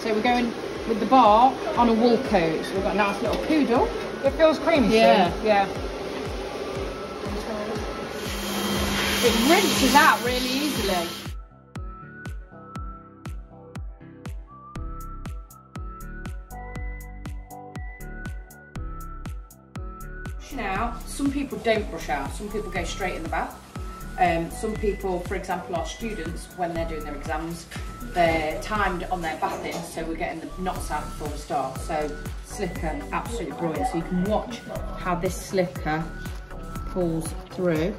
So we're going with the bar on a wool coat. So we've got a nice little poodle. It feels creamy. Yeah. Sue. Yeah. It rinses out really easily. Brushing out, some people don't brush out, some people go straight in the bath. Um, some people, for example, our students, when they're doing their exams, they're timed on their bathing, so we're getting the knots out before we start. So slicker, absolutely brilliant. So you can watch how this slicker pulls through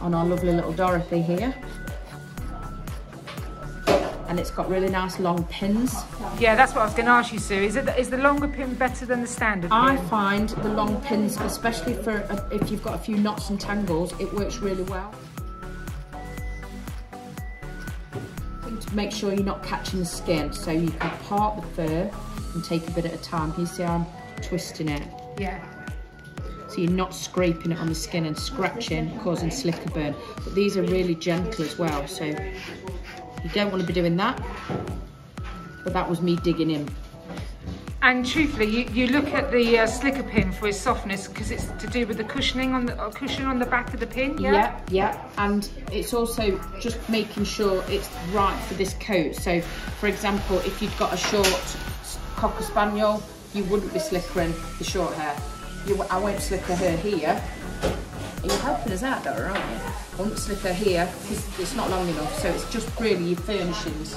on our lovely little Dorothy here. And it's got really nice long pins. Yeah, that's what I was going to ask you, Sue. Is it is the longer pin better than the standard I pin? find the long pins, especially for a, if you've got a few knots and tangles, it works really well. To Make sure you're not catching the skin, so you can part the fur and take a bit at a time. Can you see how I'm twisting it? Yeah. So you're not scraping it on the skin and scratching, causing slicker burn. But these are really gentle as well, so you don't want to be doing that. But that was me digging in. And truthfully, you, you look at the uh, slicker pin for its softness because it's to do with the cushioning on the uh, cushion on the back of the pin. Yeah. Yeah, yeah, and it's also just making sure it's right for this coat. So, for example, if you've got a short cocker spaniel, you wouldn't be slickering the short hair. You, I won't slicker her here. You're helping us out, Dora, aren't you? I won't slicker here because it's not long enough. So it's just really your furnishings